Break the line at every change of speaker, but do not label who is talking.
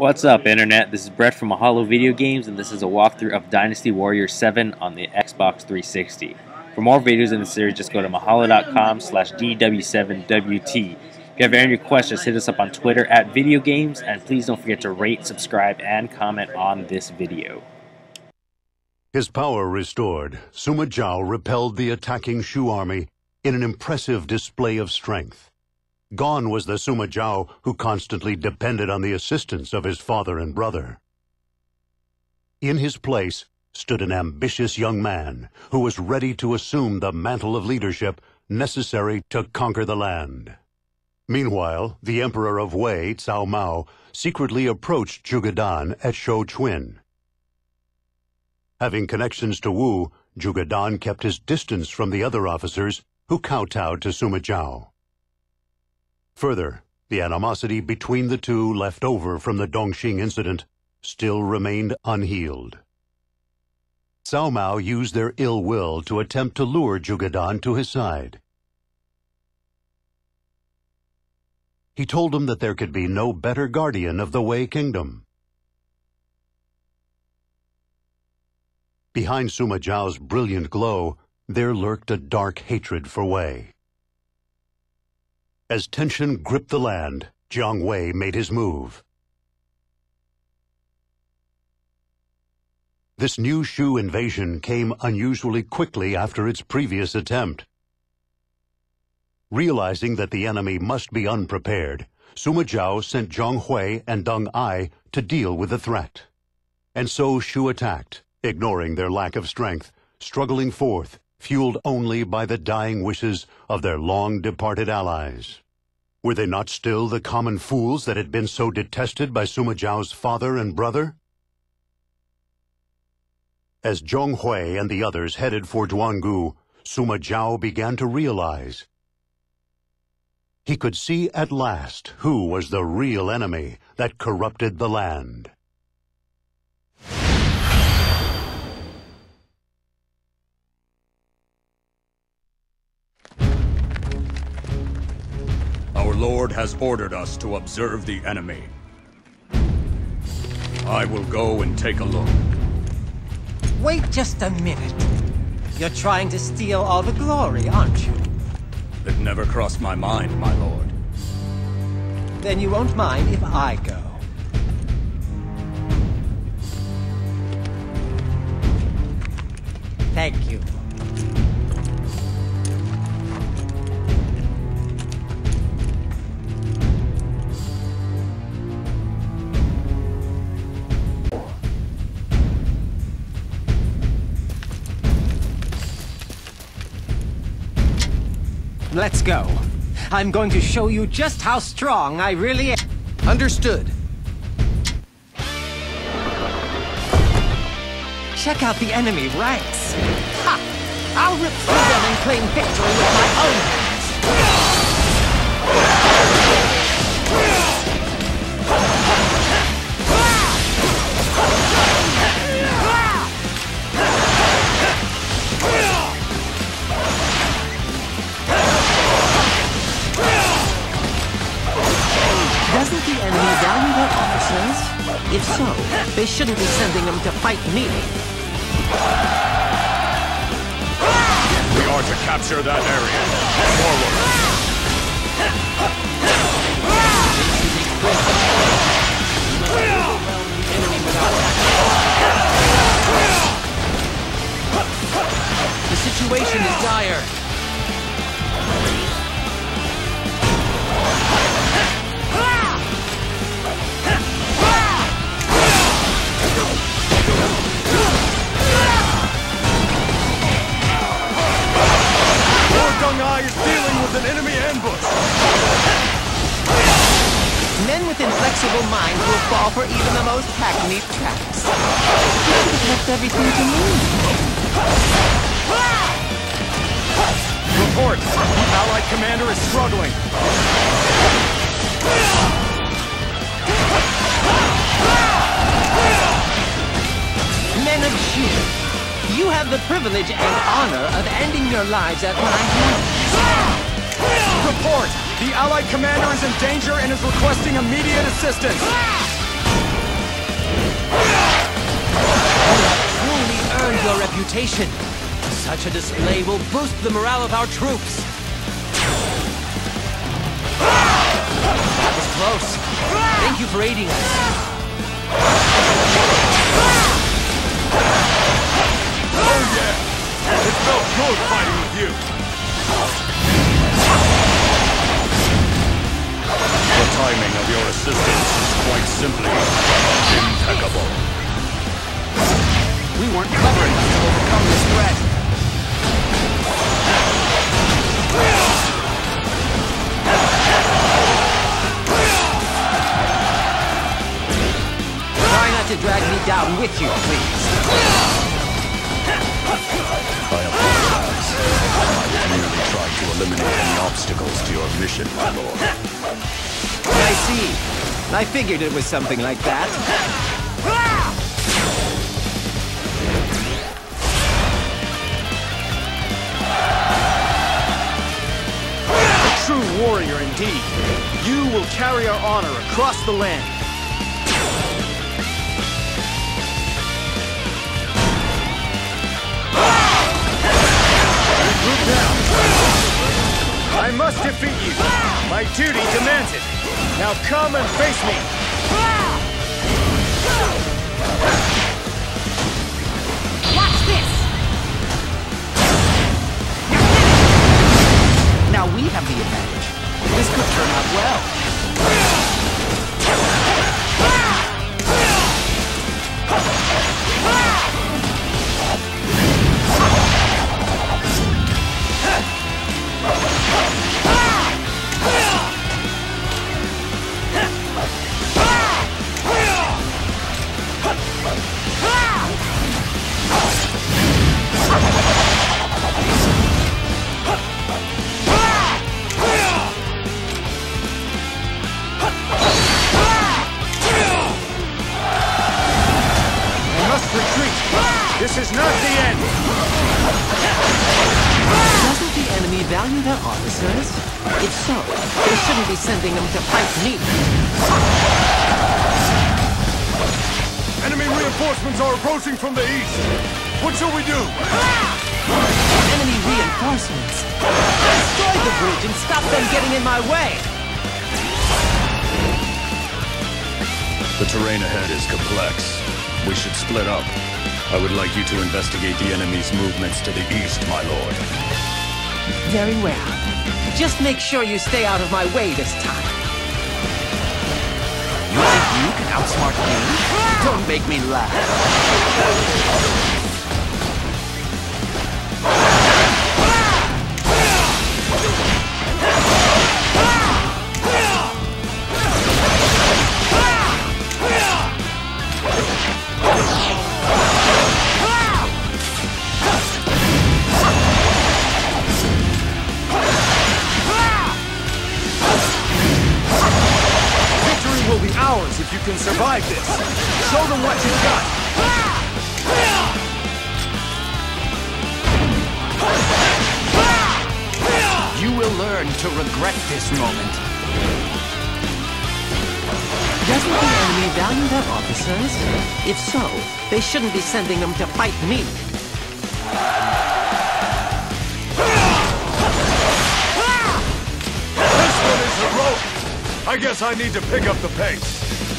What's up, Internet? This is Brett from Mahalo Video Games, and this is a walkthrough of Dynasty Warrior 7 on the Xbox 360. For more videos in the series, just go to mahalo.com slash DW7WT. If you have any questions, hit us up on Twitter at Video Games, and please don't forget to rate, subscribe, and comment on this video.
His power restored, Zhao repelled the attacking Shu army in an impressive display of strength. Gone was the Sima Zhao who constantly depended on the assistance of his father and brother. In his place stood an ambitious young man who was ready to assume the mantle of leadership necessary to conquer the land. Meanwhile, the emperor of Wei, Cao Mao, secretly approached Zhuge Dan at Shouchun. Having connections to Wu, Zhuge Dan kept his distance from the other officers who kowtowed to Sima Zhao. Further, the animosity between the two left over from the Dongxing incident still remained unhealed. Cao Mao used their ill will to attempt to lure Zhuge Dan to his side. He told him that there could be no better guardian of the Wei kingdom. Behind Zhao's brilliant glow, there lurked a dark hatred for Wei. As tension gripped the land, Jiang Wei made his move. This new Shu invasion came unusually quickly after its previous attempt. Realizing that the enemy must be unprepared, Sima Zhao sent Zhong Hui and Deng Ai to deal with the threat. And so Shu attacked, ignoring their lack of strength, struggling forth, fueled only by the dying wishes of their long-departed allies. Were they not still the common fools that had been so detested by Sima Zhao's father and brother? As Zhong Hui and the others headed for Duangu, Sima Zhao began to realize. He could see at last who was the real enemy that corrupted the land.
Lord has ordered us to observe the enemy. I will go and take a look.
Wait just a minute. You're trying to steal all the glory, aren't you?
It never crossed my mind, my lord.
Then you won't mind if I go. Thank you. Let's go. I'm going to show you just how strong I really am.
Understood.
Check out the enemy ranks. Ha! I'll rip through them and claim victory with my own hands. They shouldn't be sending them to fight me.
We are to capture that area. Forward!
The situation is dire.
An enemy ambush!
Men with inflexible minds will fall for even the most hackneyed traps. You've left everything to me.
Report! Allied commander is struggling!
Men of Shu, you have the privilege and honor of ending your lives at my hands
report. The Allied commander is in danger and is requesting immediate assistance.
You truly earned your reputation. Such a display will boost the morale of our troops. That was close. Thank you for aiding us.
Oh yeah! It felt good fighting with you! Timing of your assistance is quite simply impeccable.
We weren't clever enough to overcome this threat. Try not to drag me down with you, please.
I apologize. I was merely trying to eliminate any obstacles to your mission, my lord.
I see. I figured it was something like that.
True warrior indeed. You will carry our honor across the land. I must defeat you. My duty demands it. Now come and face me.
Watch this!
Now we have the advantage. This could turn out well.
This is not the end.
Doesn't the enemy value their officers? If so, they shouldn't be sending them to fight me.
Enemy reinforcements are approaching from the east. What shall we do?
Enemy reinforcements. Destroy the bridge and stop them getting in my way.
The terrain ahead is complex. We should split up. I would like you to investigate the enemy's movements to the east, my lord.
Very well. Just make sure you stay out of my way this time. You think you can outsmart me? Don't make me laugh.
You can survive this. Show them what you've got.
You will learn to regret this moment. Doesn't the enemy value their officers? If so, they shouldn't be sending them to fight me.
This one is heroic. I guess I need to pick up the pace.